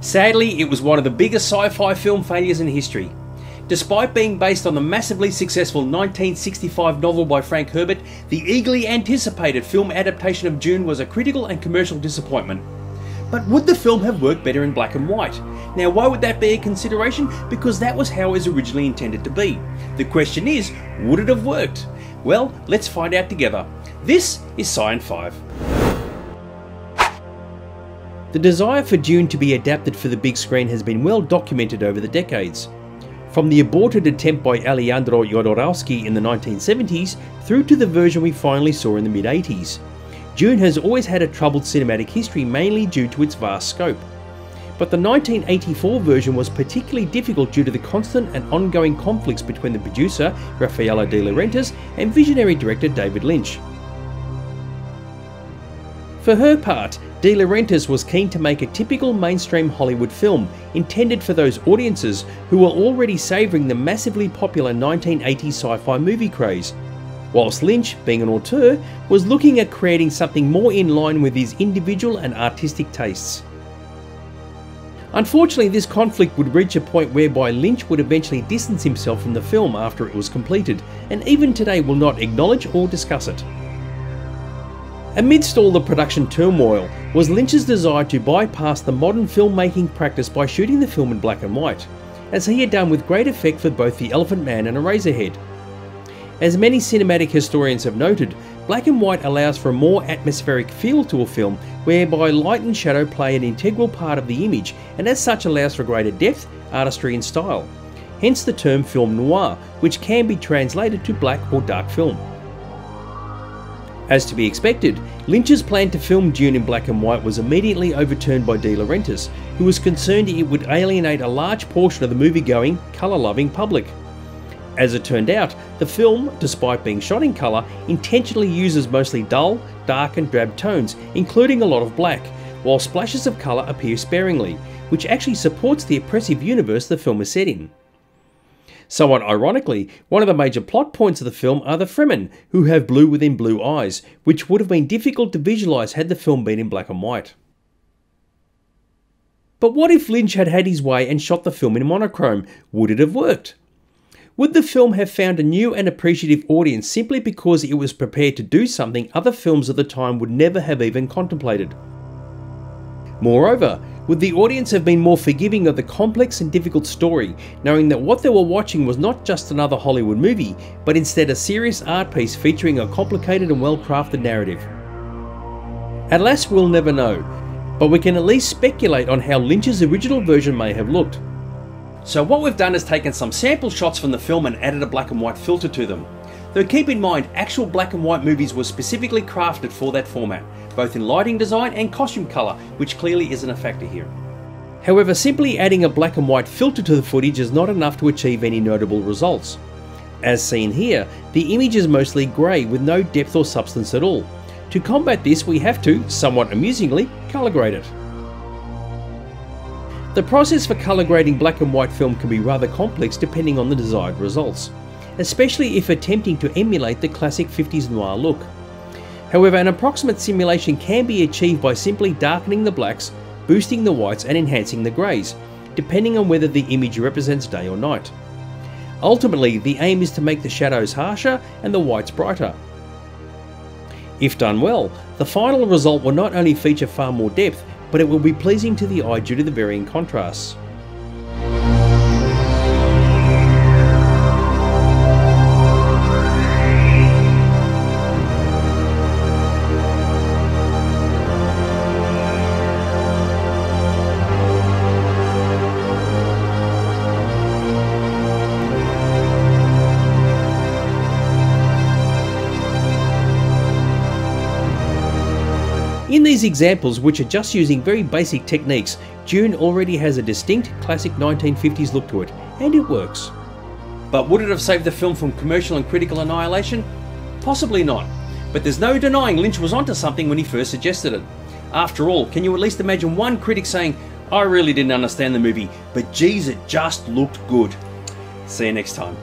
Sadly, it was one of the biggest sci fi film failures in history. Despite being based on the massively successful 1965 novel by Frank Herbert, the eagerly anticipated film adaptation of Dune was a critical and commercial disappointment. But would the film have worked better in black and white? Now, why would that be a consideration? Because that was how it was originally intended to be. The question is, would it have worked? Well, let's find out together. This is Sci in 5. The desire for Dune to be adapted for the big screen has been well documented over the decades. From the aborted attempt by Alejandro Jodorowsky in the 1970s through to the version we finally saw in the mid 80s. Dune has always had a troubled cinematic history mainly due to its vast scope. But the 1984 version was particularly difficult due to the constant and ongoing conflicts between the producer, Raffaella de Laurentiis, and visionary director David Lynch. For her part, De Laurentiis was keen to make a typical mainstream Hollywood film, intended for those audiences who were already savouring the massively popular 1980s sci-fi movie craze, whilst Lynch, being an auteur, was looking at creating something more in line with his individual and artistic tastes. Unfortunately, this conflict would reach a point whereby Lynch would eventually distance himself from the film after it was completed, and even today will not acknowledge or discuss it. Amidst all the production turmoil was Lynch's desire to bypass the modern filmmaking practice by shooting the film in black and white, as he had done with great effect for both The Elephant Man and Eraserhead. As many cinematic historians have noted, black and white allows for a more atmospheric feel to a film whereby light and shadow play an integral part of the image and as such allows for greater depth, artistry and style. Hence the term film noir, which can be translated to black or dark film. As to be expected, Lynch's plan to film Dune in black and white was immediately overturned by De Laurentiis, who was concerned it would alienate a large portion of the movie-going, colour-loving public. As it turned out, the film, despite being shot in colour, intentionally uses mostly dull, dark and drab tones, including a lot of black, while splashes of colour appear sparingly, which actually supports the oppressive universe the film is set in. Somewhat ironically, one of the major plot points of the film are the Fremen, who have blue within blue eyes, which would have been difficult to visualise had the film been in black and white. But what if Lynch had had his way and shot the film in monochrome? Would it have worked? Would the film have found a new and appreciative audience simply because it was prepared to do something other films of the time would never have even contemplated? Moreover, would the audience have been more forgiving of the complex and difficult story, knowing that what they were watching was not just another Hollywood movie, but instead a serious art piece featuring a complicated and well crafted narrative? Alas, we'll never know, but we can at least speculate on how Lynch's original version may have looked. So what we've done is taken some sample shots from the film and added a black and white filter to them. Though keep in mind, actual black and white movies were specifically crafted for that format, both in lighting design and costume colour, which clearly isn't a factor here. However, simply adding a black and white filter to the footage is not enough to achieve any notable results. As seen here, the image is mostly grey with no depth or substance at all. To combat this, we have to, somewhat amusingly, colour grade it. The process for colour grading black and white film can be rather complex depending on the desired results, especially if attempting to emulate the classic 50s noir look. However, an approximate simulation can be achieved by simply darkening the blacks, boosting the whites and enhancing the greys, depending on whether the image represents day or night. Ultimately, the aim is to make the shadows harsher and the whites brighter. If done well, the final result will not only feature far more depth, but it will be pleasing to the eye due to the varying contrasts. In these examples, which are just using very basic techniques, Dune already has a distinct classic 1950s look to it, and it works. But would it have saved the film from commercial and critical annihilation? Possibly not. But there's no denying Lynch was onto something when he first suggested it. After all, can you at least imagine one critic saying, I really didn't understand the movie, but geez, it just looked good. See you next time.